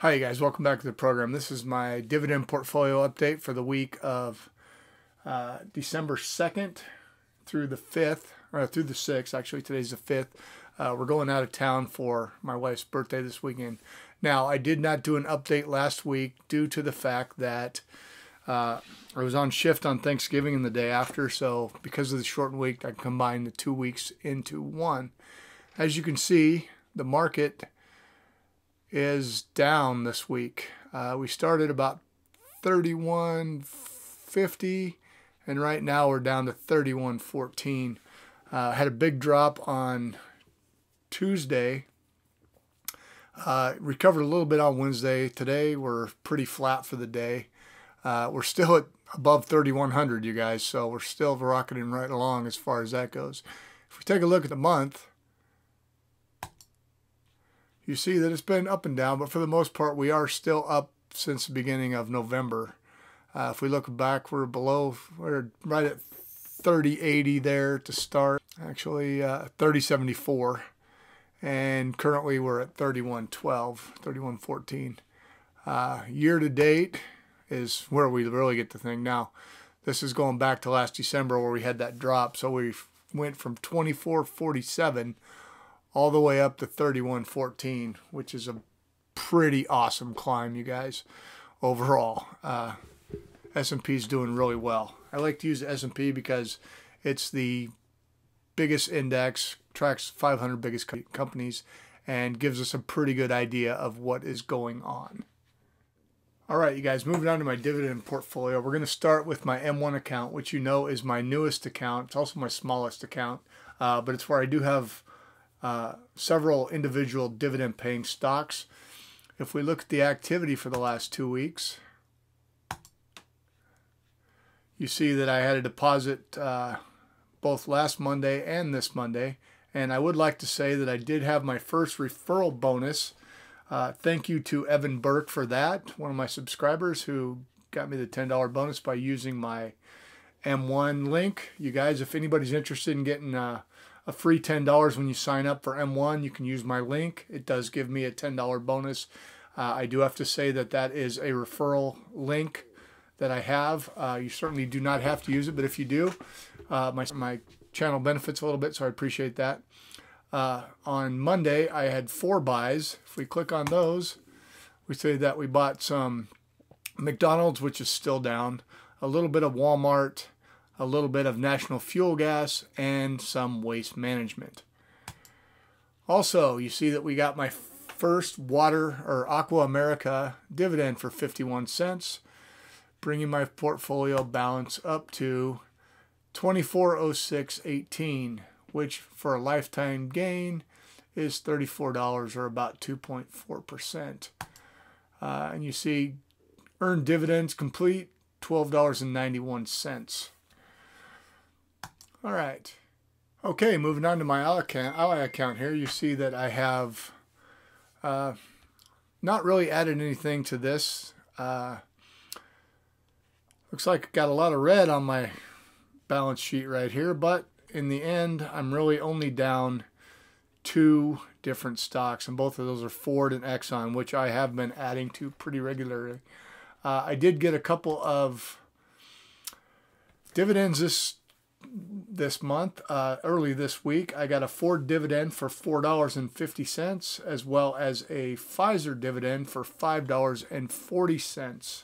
Hi, you guys. Welcome back to the program. This is my dividend portfolio update for the week of uh, December 2nd through the 5th, or through the 6th. Actually, today's the 5th. Uh, we're going out of town for my wife's birthday this weekend. Now, I did not do an update last week due to the fact that uh, I was on shift on Thanksgiving and the day after, so because of the shortened week, I combined the two weeks into one. As you can see, the market is down this week. Uh, we started about 31.50 and right now we're down to 31.14. Uh, had a big drop on Tuesday. Uh, recovered a little bit on Wednesday. Today we're pretty flat for the day. Uh, we're still at above 3100, you guys, so we're still rocketing right along as far as that goes. If we take a look at the month, you see that it's been up and down, but for the most part, we are still up since the beginning of November. Uh, if we look back, we're below, we're right at 3080 there to start, actually uh, 3074. And currently we're at 3112, 3114. Uh, year to date is where we really get the thing. Now, this is going back to last December where we had that drop. So we went from 2447 all the way up to 3114, which is a pretty awesome climb, you guys. Overall, uh, S&P is doing really well. I like to use the S&P because it's the biggest index, tracks 500 biggest companies, and gives us a pretty good idea of what is going on. All right, you guys, moving on to my dividend portfolio. We're going to start with my M1 account, which you know is my newest account. It's also my smallest account, uh, but it's where I do have uh, several individual dividend paying stocks. If we look at the activity for the last two weeks, you see that I had a deposit uh, both last Monday and this Monday. And I would like to say that I did have my first referral bonus. Uh, thank you to Evan Burke for that, one of my subscribers who got me the $10 bonus by using my M1 link. You guys, if anybody's interested in getting uh, a free $10 when you sign up for M1. You can use my link. It does give me a $10 bonus. Uh, I do have to say that that is a referral link that I have. Uh, you certainly do not have to use it, but if you do, uh, my, my channel benefits a little bit, so I appreciate that. Uh, on Monday, I had four buys. If we click on those, we say that we bought some McDonald's, which is still down, a little bit of Walmart, a little bit of National Fuel Gas, and some waste management. Also, you see that we got my first water or Aqua America dividend for 51 cents, bringing my portfolio balance up to 2406.18, which for a lifetime gain is $34 or about 2.4%. Uh, and you see earned dividends complete $12.91. All right. Okay, moving on to my Ally account, here, you see that I have uh, not really added anything to this. Uh, looks like I got a lot of red on my balance sheet right here, but in the end, I'm really only down two different stocks, and both of those are Ford and Exxon, which I have been adding to pretty regularly. Uh, I did get a couple of dividends this this month, uh, early this week, I got a Ford dividend for $4.50 as well as a Pfizer dividend for $5.40.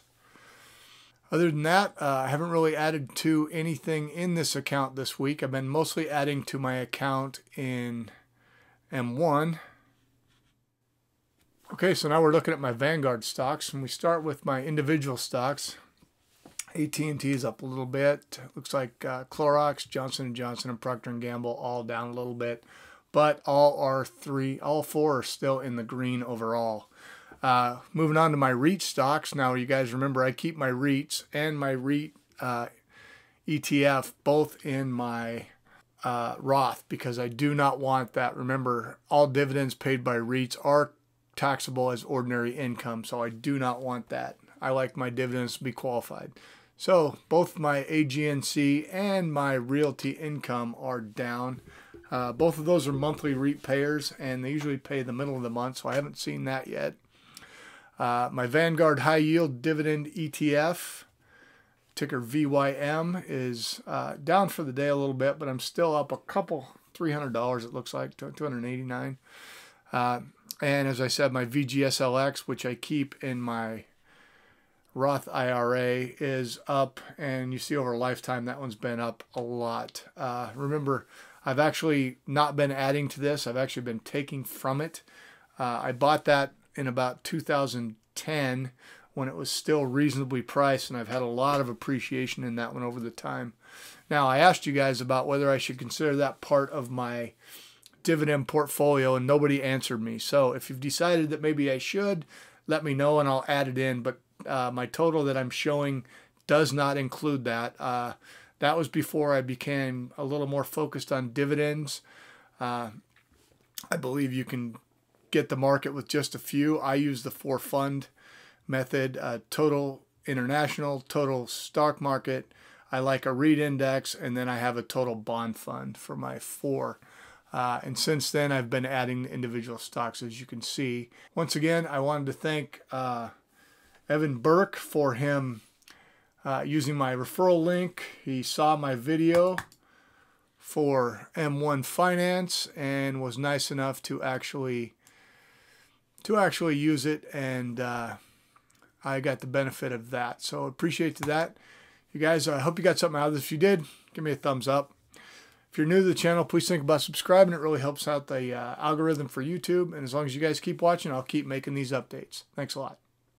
Other than that, uh, I haven't really added to anything in this account this week. I've been mostly adding to my account in M1. Okay, so now we're looking at my Vanguard stocks, and we start with my individual stocks. AT&T is up a little bit. Looks like uh, Clorox, Johnson & Johnson, and Procter & Gamble all down a little bit. But all are three, all four are still in the green overall. Uh, moving on to my REIT stocks. Now, you guys remember I keep my REITs and my REIT uh, ETF both in my uh, Roth because I do not want that. Remember, all dividends paid by REITs are taxable as ordinary income, so I do not want that. I like my dividends to be qualified. So both my AGNC and my realty income are down. Uh, both of those are monthly repayers, and they usually pay the middle of the month, so I haven't seen that yet. Uh, my Vanguard High Yield Dividend ETF, ticker VYM, is uh, down for the day a little bit, but I'm still up a couple, $300 it looks like, 289 uh, And as I said, my VGSLX, which I keep in my Roth IRA is up, and you see over a lifetime that one's been up a lot. Uh, remember, I've actually not been adding to this, I've actually been taking from it. Uh, I bought that in about 2010 when it was still reasonably priced, and I've had a lot of appreciation in that one over the time. Now, I asked you guys about whether I should consider that part of my dividend portfolio, and nobody answered me. So if you've decided that maybe I should, let me know and I'll add it in. But uh, my total that I'm showing does not include that. Uh, that was before I became a little more focused on dividends. Uh, I believe you can get the market with just a few. I use the four fund method, uh, total international, total stock market. I like a REIT index, and then I have a total bond fund for my four. Uh, and since then, I've been adding individual stocks, as you can see. Once again, I wanted to thank uh, Evan Burke for him uh, using my referral link. He saw my video for M1 Finance and was nice enough to actually to actually use it, and uh, I got the benefit of that. So appreciate that. You guys, I hope you got something out of this. If you did, give me a thumbs up. If you're new to the channel, please think about subscribing. It really helps out the uh, algorithm for YouTube. And as long as you guys keep watching, I'll keep making these updates. Thanks a lot.